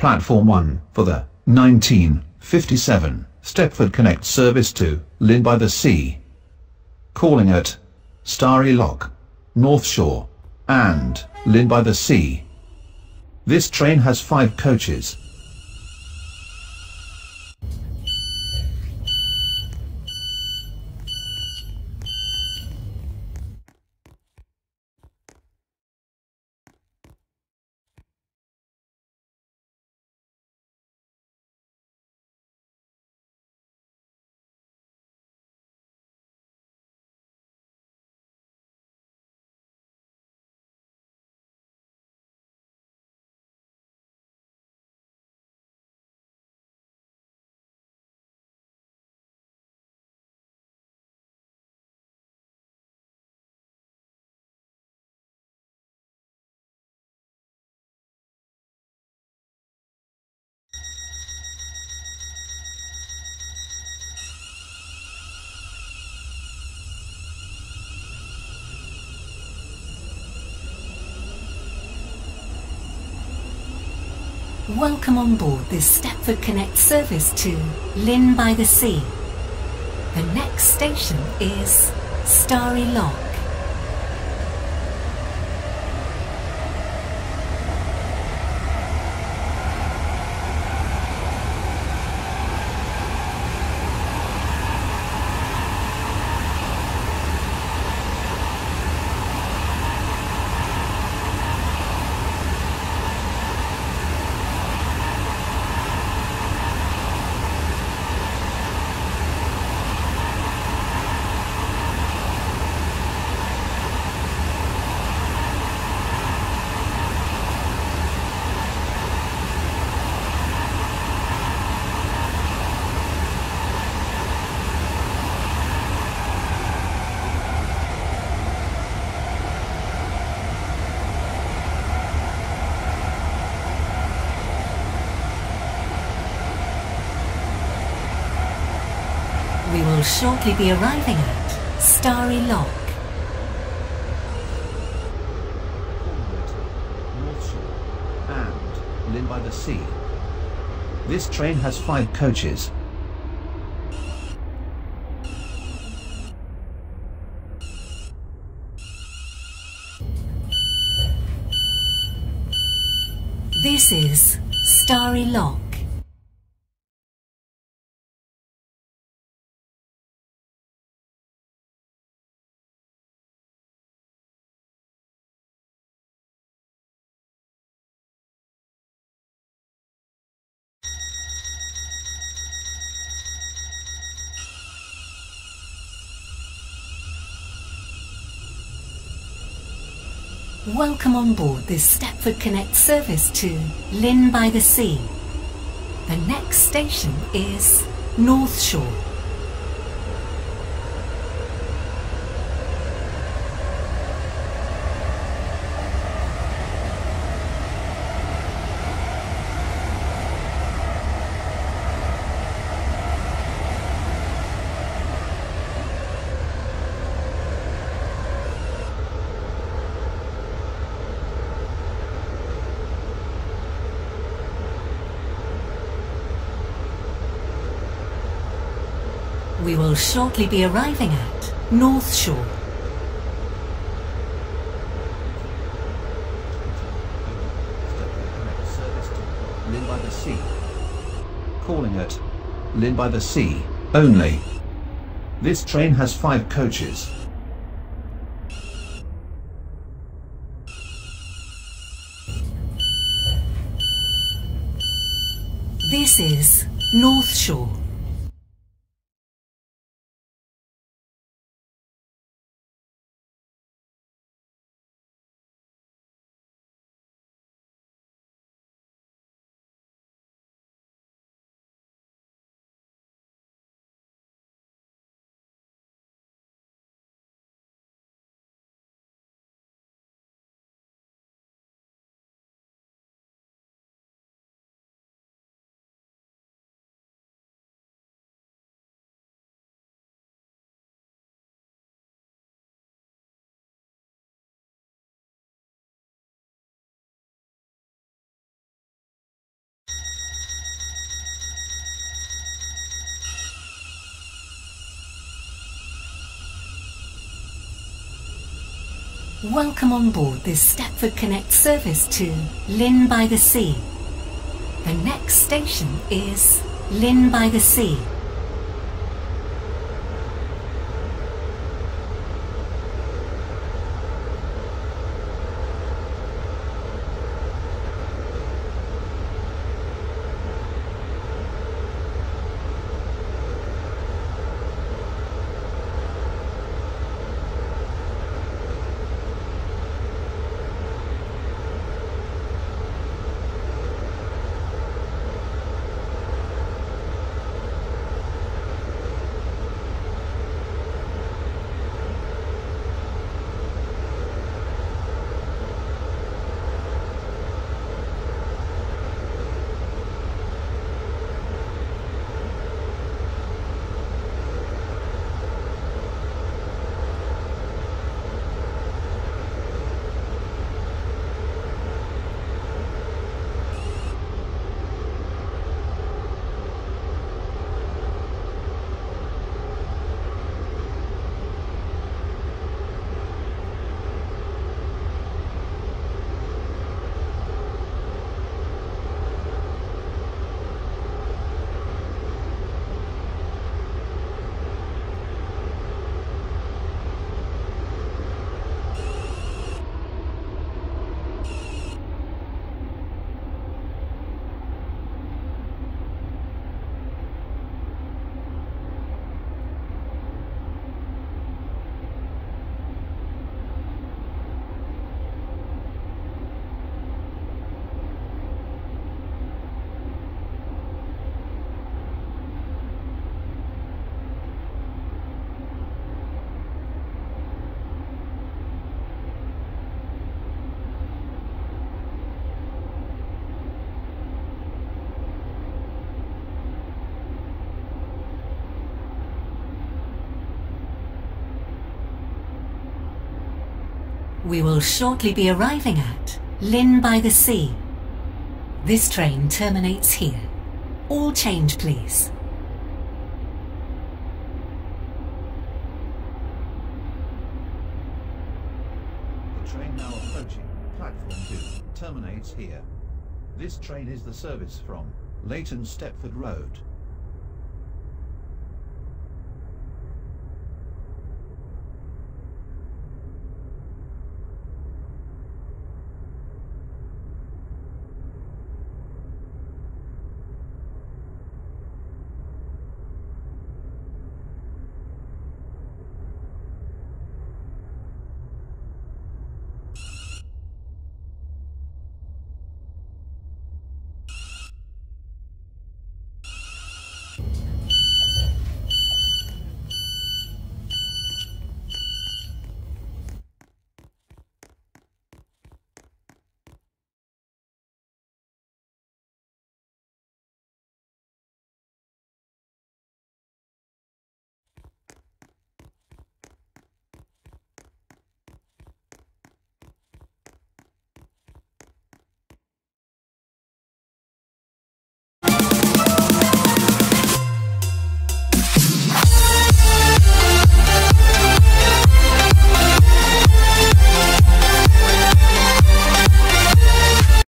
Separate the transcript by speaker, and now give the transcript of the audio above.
Speaker 1: Platform 1 for the 1957 Stepford Connect service to Llyn by the Sea. Calling at Starry Lock, North Shore, and Llyn by the Sea. This train has five coaches.
Speaker 2: Welcome on board this Stepford Connect service to Llyn by the Sea. The next station is Starry Lock. We will shortly be arriving at Starry Lock.
Speaker 1: North Shore and Llyn by the Sea. This train has five coaches.
Speaker 2: This is Starry Lock. Welcome on board this Stepford Connect service to Llyn by the Sea. The next station is North Shore. We will shortly be arriving at North Shore.
Speaker 1: Llyn by the Sea. Calling at Llyn by the Sea only. This train has five coaches.
Speaker 2: This is North Shore. Welcome on board this Stepford Connect service to Llyn by the Sea. The next station is Llyn by the Sea. We will shortly be arriving at Llyn by the Sea. This train terminates here. All change please.
Speaker 1: The train now approaching platform 2 terminates here. This train is the service from Leighton Stepford Road.